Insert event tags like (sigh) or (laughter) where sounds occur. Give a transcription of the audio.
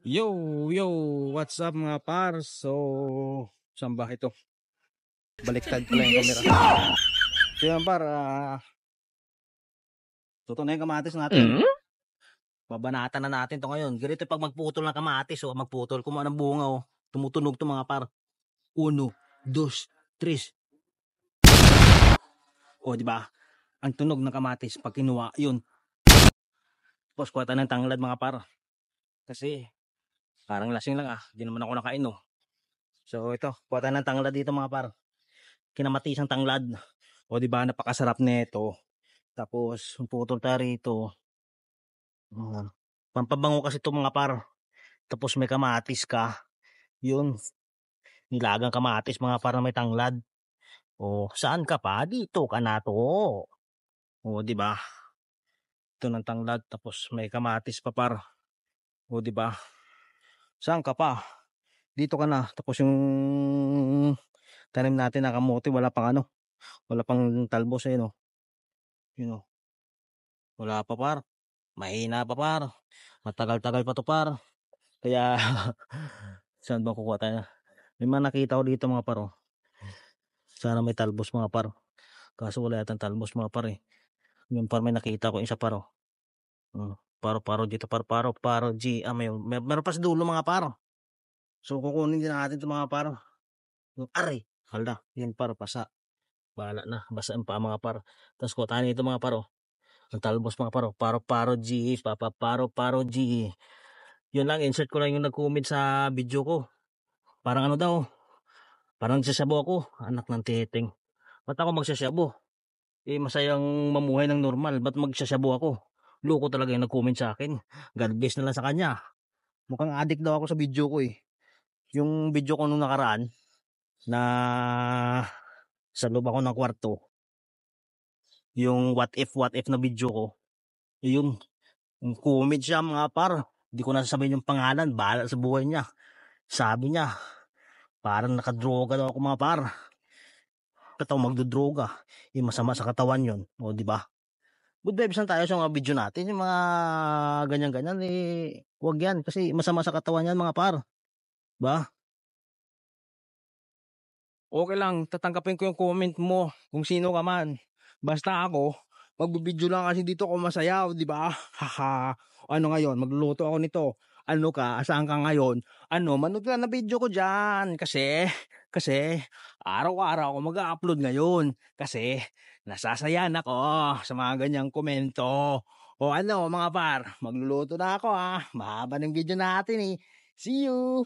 Yo, yo, what's up mga par? So, saan ba ito? Baliktad pala yung camera. So yan par, ah, tuto na yung kamatis natin. Babanatan na natin to ngayon. Ganito pag magputol ng kamatis, oh, magputol, kumuha ng bunga, oh. Tumutunog to mga par. Uno, dos, tres. O, di ba? Ang tunog ng kamatis, pag kinuha, yun. Tapos, ng tanglad mga par. Kasi, parang lasing lang ah. Di naman ako nakain, oh. So, ito, kuha ng tanglad dito mga par. Kinamatisang tanglad. O, di ba? Napakasarap nito. Tapos, putol tayo rito. Uh, pampabango kasi ito mga par. Tapos may kamatis ka. Yun. Nilagang kamatis mga par na may tanglad. O saan ka pa? Dito ka na to. O di ba? Ito ng tanglad tapos may kamatis pa par. O di ba? Saan ka pa? Dito ka na. Tapos yung tanim natin na kamote wala pang ano. Wala pang talbos eh no. You know. Wala pa par mahina pa par. Matagal-tagal pa to par. Kaya, (laughs) saan ba kukuha tayo? May mga nakita ko dito mga paro. Sana may talbos mga paro. Kaso wala yatang talbos mga par eh. Yung par may nakita ko isa paro. Uh, paro paro dito paro paro paro G. Ah, may, may, meron pa sa dulo mga paro. So kukunin din natin itong mga paro. Yung aray. Hala, yun paro pasa. Bahala na. Basta pa mga paro. Tapos kuha ito mga paro ang talbos mga paro. Paro paro G. Papa paro paro G. Yun lang. Insert ko lang yung nag-comment sa video ko. Parang ano daw. Parang nagsasabo ako. Anak ng titing. Ba't ako magsasabo? Eh masayang mamuhay ng normal. Ba't magsasabo ako? Loko talaga yung nag-comment sa akin. God bless na lang sa kanya. Mukhang addict daw ako sa video ko eh. Yung video ko nung nakaraan na sa loob ako ng kwarto yung what if what if na video ko yun yung comment siya mga par hindi ko nasasabihin yung pangalan bahala sa buhay niya sabi niya parang nakadroga daw ako mga par kataw magdodroga yung masama sa katawan yon o di ba good vibes lang tayo sa mga video natin yung mga ganyan ganyan eh wag yan kasi masama sa katawan yan mga par ba okay lang tatanggapin ko yung comment mo kung sino ka man Basta ako, magbibideo lang kasi dito ako masayaw, di ba? (laughs) Haha. ano ngayon, magluluto ako nito. Ano ka, saan ka ngayon? Ano, manood ka na video ko dyan. Kasi, kasi, araw-araw ako mag-upload ngayon. Kasi, nasasayan ako sa mga ganyang komento. O ano, mga par, magluluto na ako ha. Mahaba ng video natin eh. See you!